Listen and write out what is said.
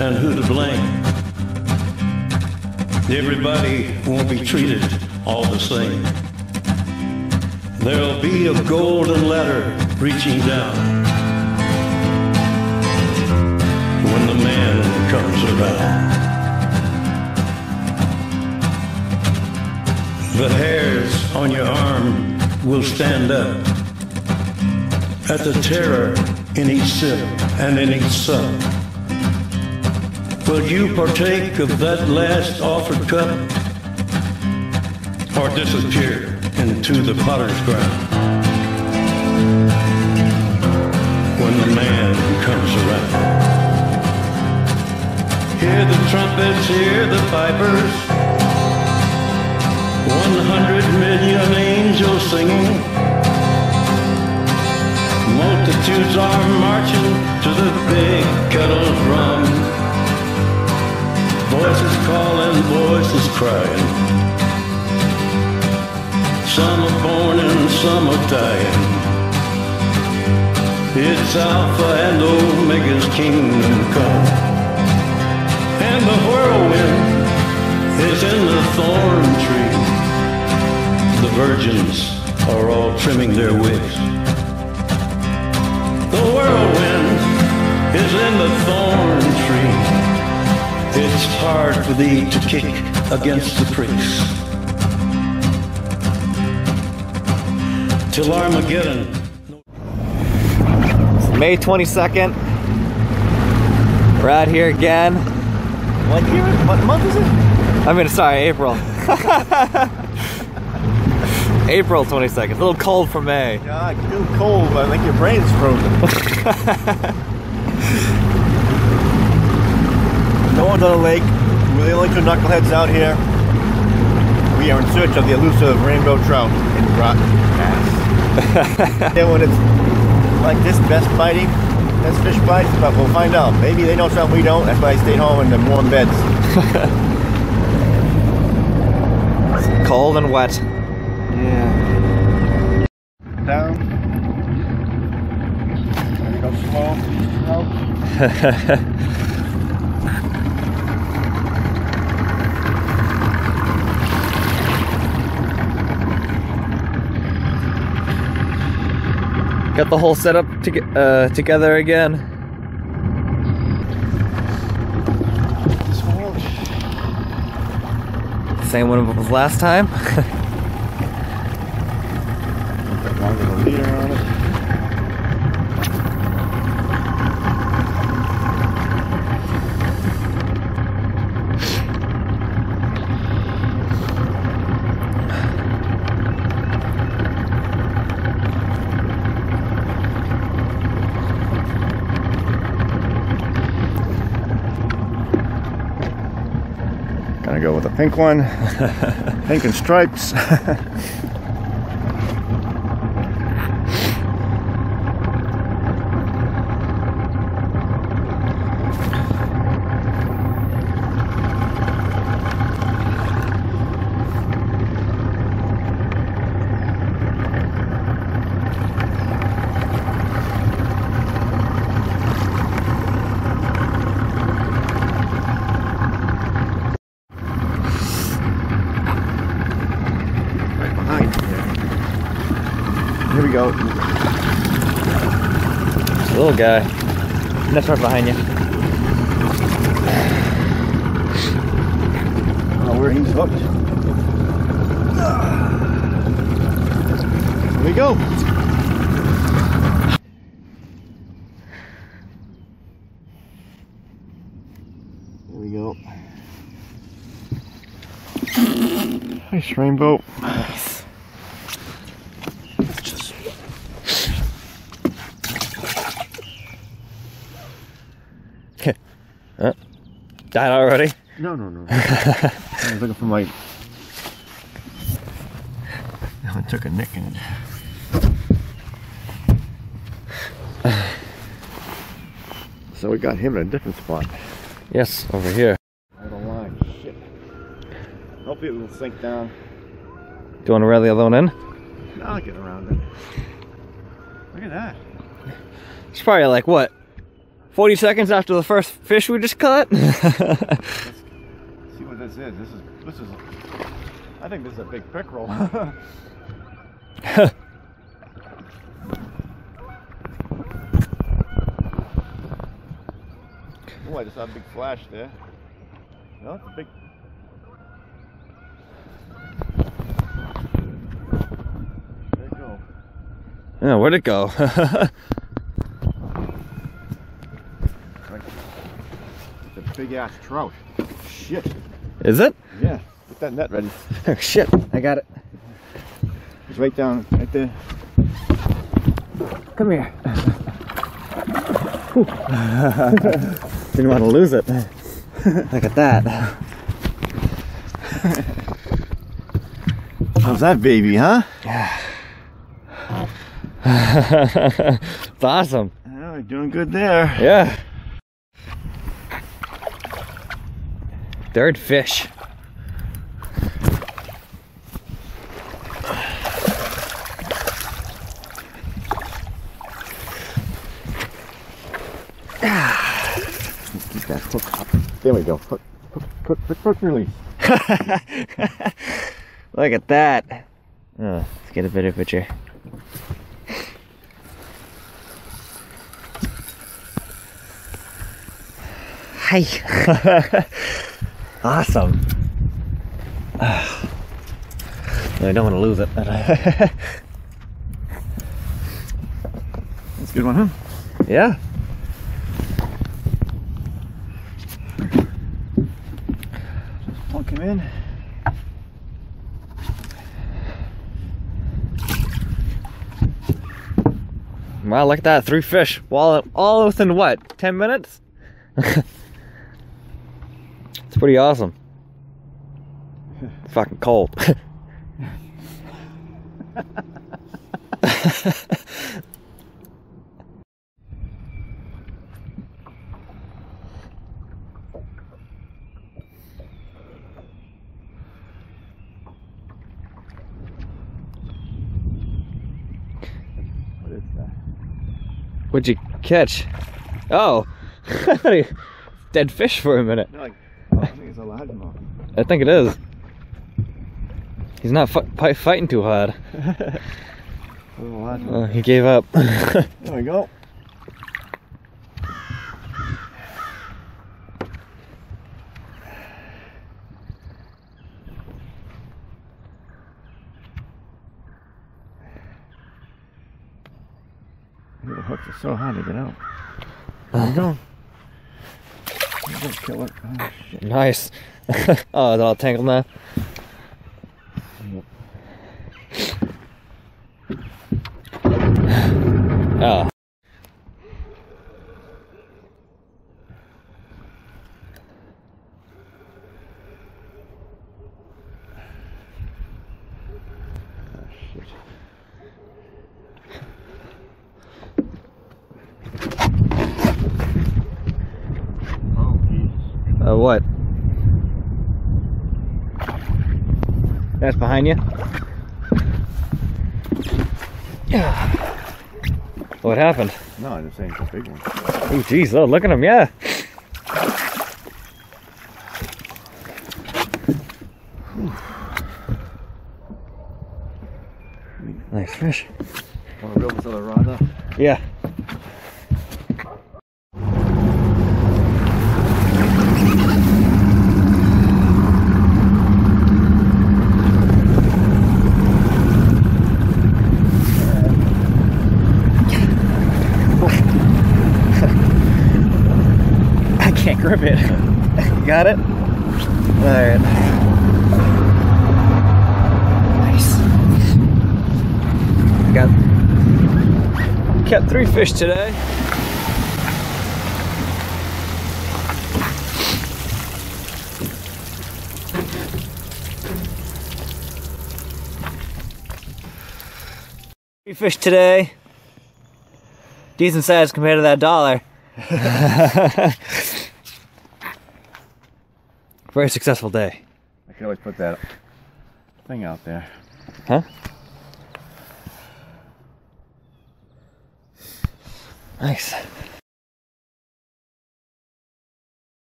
and who to blame. Everybody won't be treated all the same. There'll be a golden ladder reaching down when the man comes around. The hairs on your arm will stand up at the terror in each sip and in each sup. Will you partake of that last offered cup or disappear into the potter's ground when the man comes around? Hear the trumpets, hear the pipers, 100 million angels singing. Multitudes are marching to the big kettle drum. Voices calling, voices crying. Some are born and some are dying. It's Alpha and Omega's kingdom come. And the whirlwind is in the thorn tree. The virgins are all trimming their wigs. The whirlwind is in the thorn tree. It's hard for thee to kick against the pricks. Till Armageddon. May 22nd. We're out here again. What year? What month is it? I mean, sorry, April. April 22nd. A little cold for May. Yeah, it's too cold. I think your brain's frozen. one's on the lake. We're the only two knuckleheads out here. We are in search of the elusive rainbow trout in Groton Pass. and when it's like this, best biting, best fish bites, but we'll find out. Maybe they know something we don't. That's why I stayed home in the warm beds. Cold and wet. Yeah. Down. There we go slow. Out. Got the whole setup to, uh, together again. Same one as last time. Longer the leader on it. Gonna go with a pink one. pink and stripes. right behind you there. Here we go. Little guy. That's right behind you. Oh, where he's hooked. Here we go. Here we go. Nice rainbow. Died already? No, no, no. I was looking for my. That one took a nick in it. So we got him in a different spot. Yes, over here. Out of line. Shit. Hopefully it will sink down. Do you want to rail the other one in? No, I'll get around it. Look at that. It's probably like what? 40 seconds after the first fish we just caught. See what this is. This is this is. I think this is a big pickerel. oh, I just saw a big flash there. No, it's a big. There you go. yeah, where'd it go? It's a big ass trout. Shit. Is it? Yeah. Get that net ready. Oh shit, I got it. It's right down, right there. Come here. Didn't want to lose it. Look at that. How's that baby, huh? it's awesome. Oh, you're doing good there. Yeah. Third fish. Keep that hook up. There we go. Hook, hook, hook, hook, hook release. Look at that. Oh, let's get a better picture. Hi. awesome. I don't want to lose it. That's a good one, huh? yeah. Plunk him in. Wow, look at that. Three fish. All, all within what? 10 minutes? it's pretty awesome. Fucking cold. What is that? What'd you catch? Oh, I thought he dead fish for a minute. No, I think it's a largemouth. I think it is. He's not fi- fi- fighting too hard. A little largemouth. Oh, he gave up. There we go. The hooks are so hard to get out. There we go. There we kill it. Oh, nice. oh, it's all tangled now. Oh. Uh, what? That's behind you? Yeah. What happened? No, I'm just saying it's a big one. Oh, jeez, oh, look at him, yeah. Nice fish. Want to reel this other rod up? Yeah. I can't grip it. You got it? Alright. Nice. Got kept three fish today. Three fish today. Decent size compared to that dollar. Very successful day. I could always put that thing out there. Huh? Nice.